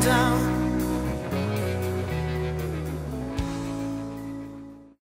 down.